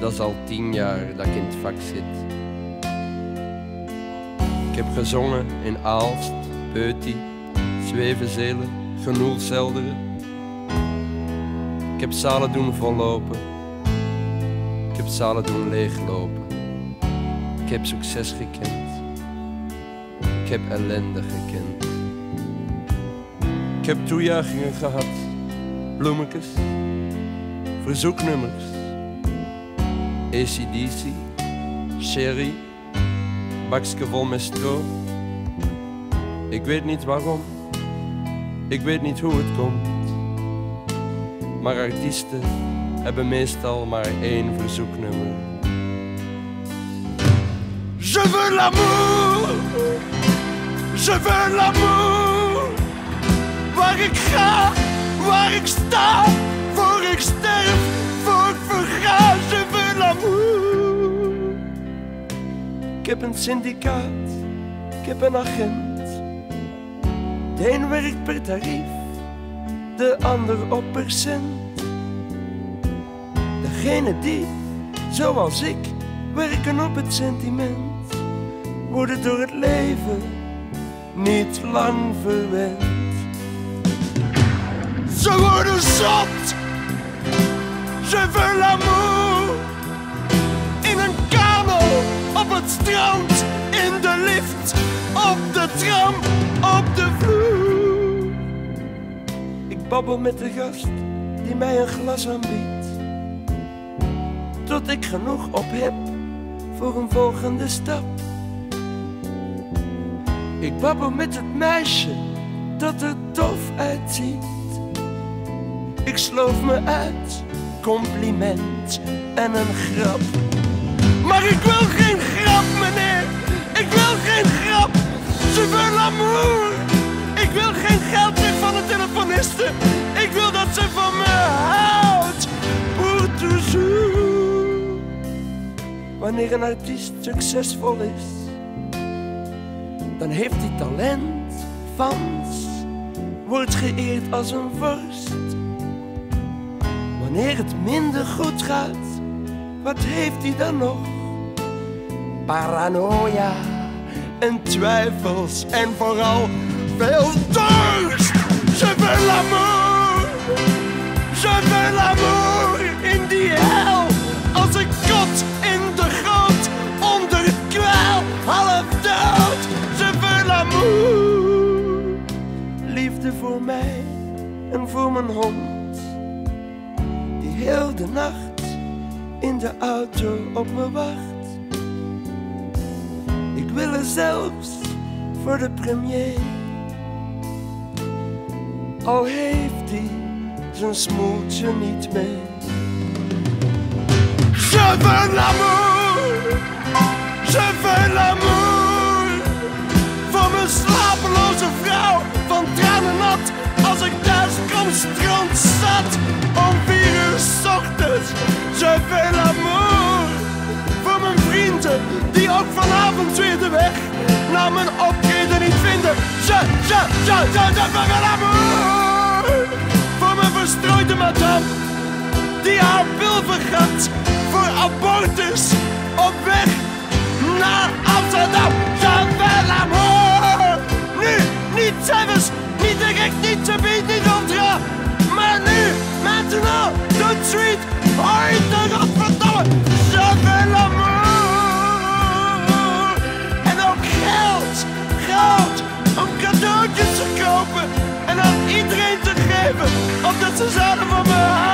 dat is al tien jaar dat ik in het vak zit. Ik heb gezongen in Aalst, Peuty, Zwevenzelen, Genoelselderen. Ik heb zalen doen vollopen. Ik heb zalen doen leeglopen. Ik heb succes gekend. Ik heb ellende gekend. Ik heb toejuichingen gehad, bloemetjes, verzoeknummers. ACDC, Sherry, bakje vol met stro. Ik weet niet waarom, ik weet niet hoe het komt. Maar artiesten hebben meestal maar één verzoeknummer. Je veux l'amour, je veux l'amour. Waar ik ga, waar ik sta, heb een syndicaat, ik heb een agent. De een werkt per tarief, de ander op percent. Degene die, zoals ik, werken op het sentiment, worden door het leven niet lang verwend. Ze worden zot. Je veux in de lift, op de tram, op de vloer. Ik babbel met de gast die mij een glas aanbiedt. Tot ik genoeg op heb voor een volgende stap. Ik babbel met het meisje dat er tof uitziet. Ik sloof me uit, compliment en een grap. Maar ik wil geen grap, meneer. Ik wil geen grap. Veux l'amour. Ik wil geen geld meer van de telefoniste. Ik wil dat ze van me houdt. Pour toujours. Wanneer een artiest succesvol is, dan heeft hij talent, fans, wordt geëerd als een vorst. Wanneer het minder goed gaat, wat heeft hij dan nog? Paranoia en twijfels en vooral veel dorst. Je veux l'amour. Je veux l'amour in die hel. Als een kot in de grond, onder het kwel, half dood. Je veux l'amour. Liefde voor mij en voor mijn hond, die heel de nacht in de auto op me wacht. Ik wil er zelfs voor de premier. Al heeft hij zijn smoeltje niet mee. Je veux l'amour. Je veux l'amour. Voor mijn slapeloze vrouw, van tranen nat. Als ik thuis kom, strand zat. Weg naar mijn optreden niet vinden. Je, je, je, je veux l'amour. Voor mijn verstrooide madame die haar wil vergat voor abortus op weg naar Amsterdam. chances out of a mile.